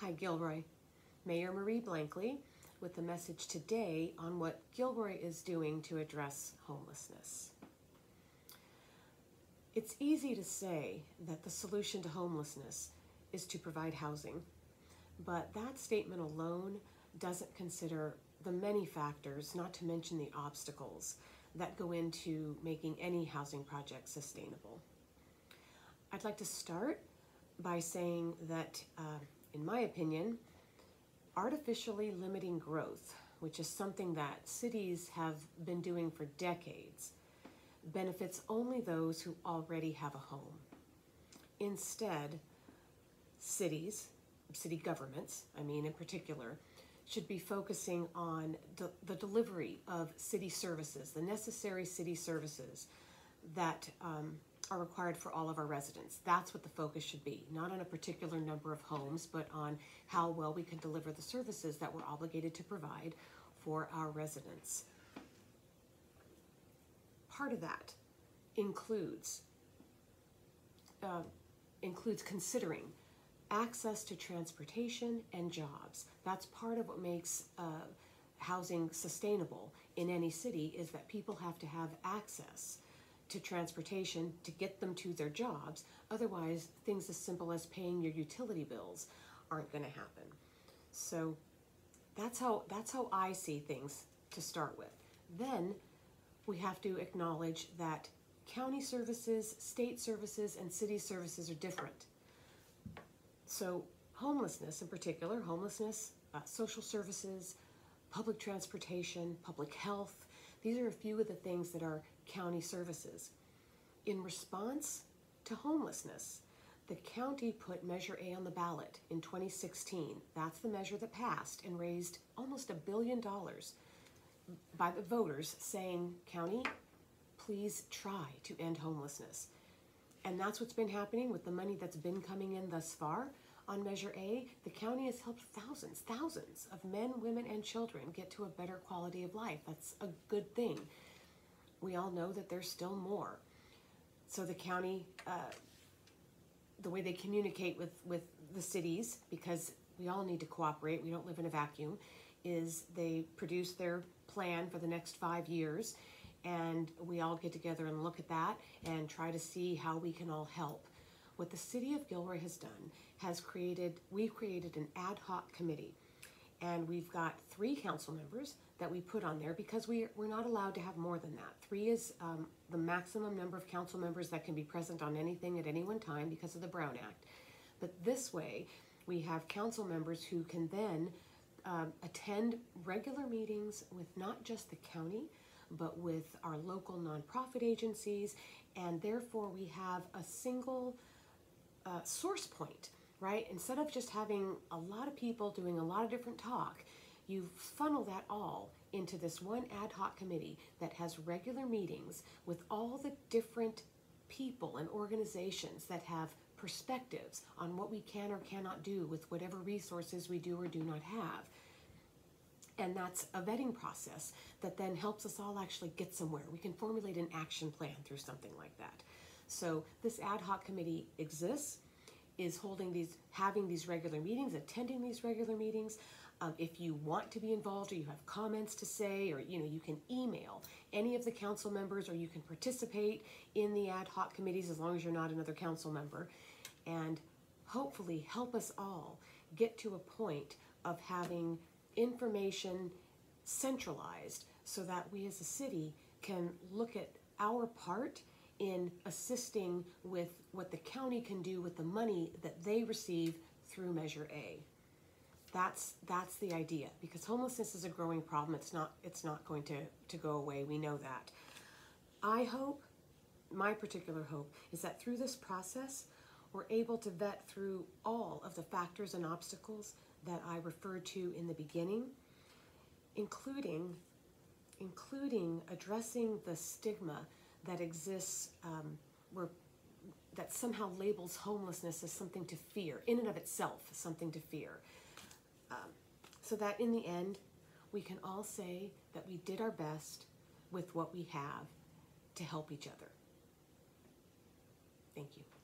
Hi, Gilroy. Mayor Marie Blankley with the message today on what Gilroy is doing to address homelessness. It's easy to say that the solution to homelessness is to provide housing, but that statement alone doesn't consider the many factors, not to mention the obstacles, that go into making any housing project sustainable. I'd like to start by saying that, uh, in my opinion, artificially limiting growth, which is something that cities have been doing for decades, benefits only those who already have a home. Instead, cities, city governments, I mean in particular, should be focusing on de- the delivery of city services, the necessary city services that um, are required for all of our residents. That's what the focus should be, not on a particular number of homes, but on how well we can deliver the services that we're obligated to provide for our residents. Part of that includes uh, includes considering access to transportation and jobs. That's part of what makes uh, housing sustainable in any city is that people have to have access to transportation to get them to their jobs. Otherwise, things as simple as paying your utility bills aren't going to happen. So that's how that's how I see things to start with. Then we have to acknowledge that county services, state services, and city services are different. So, homelessness in particular, homelessness, uh, social services, public transportation, public health, these are a few of the things that are county services. In response to homelessness, the county put Measure A on the ballot in 2016. That's the measure that passed and raised almost a billion dollars by the voters saying, County, please try to end homelessness. And that's what's been happening with the money that's been coming in thus far. On Measure A, the county has helped thousands, thousands of men, women, and children get to a better quality of life. That's a good thing. We all know that there's still more. So the county, uh, the way they communicate with, with the cities, because we all need to cooperate, we don't live in a vacuum, is they produce their plan for the next five years and we all get together and look at that and try to see how we can all help. What the city of Gilroy has done has created, we've created an ad hoc committee. And we've got three council members that we put on there because we, we're not allowed to have more than that. Three is um, the maximum number of council members that can be present on anything at any one time because of the Brown Act. But this way, we have council members who can then um, attend regular meetings with not just the county, but with our local nonprofit agencies, and therefore we have a single uh, source point, right? Instead of just having a lot of people doing a lot of different talk, you funnel that all into this one ad hoc committee that has regular meetings with all the different people and organizations that have perspectives on what we can or cannot do with whatever resources we do or do not have. And that's a vetting process that then helps us all actually get somewhere. We can formulate an action plan through something like that. So this ad hoc committee exists, is holding these, having these regular meetings, attending these regular meetings. Um, if you want to be involved or you have comments to say, or you know, you can email any of the council members, or you can participate in the ad hoc committees as long as you're not another council member, and hopefully help us all get to a point of having information centralized so that we as a city can look at our part in assisting with what the county can do with the money that they receive through Measure A. That's that's the idea because homelessness is a growing problem. It's not it's not going to to go away. We know that. I hope my particular hope is that through this process we're able to vet through all of the factors and obstacles that I referred to in the beginning, including including addressing the stigma that exists um, where that somehow labels homelessness as something to fear in and of itself something to fear. Um, so that in the end we can all say that we did our best with what we have to help each other. Thank you